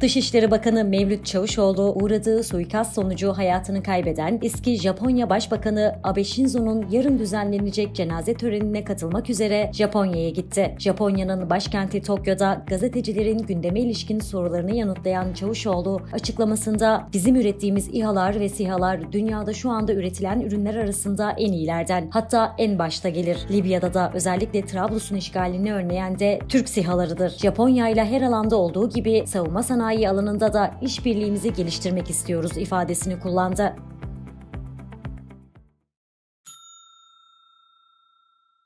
Dışişleri Bakanı Mevlüt Çavuşoğlu uğradığı suikast sonucu hayatını kaybeden eski Japonya Başbakanı Abe Shinzo'nun yarın düzenlenecek cenaze törenine katılmak üzere Japonya'ya gitti. Japonya'nın başkenti Tokyo'da gazetecilerin gündeme ilişkin sorularını yanıtlayan Çavuşoğlu açıklamasında bizim ürettiğimiz İHA'lar ve SİHA'lar dünyada şu anda üretilen ürünler arasında en iyilerden hatta en başta gelir. Libya'da da özellikle Trablus'un işgalini önleyen de Türk SİHA'larıdır. Japonya ile her alanda olduğu gibi savunma sanayi alanında da işbirliğimizi geliştirmek istiyoruz ifadesini kullandı.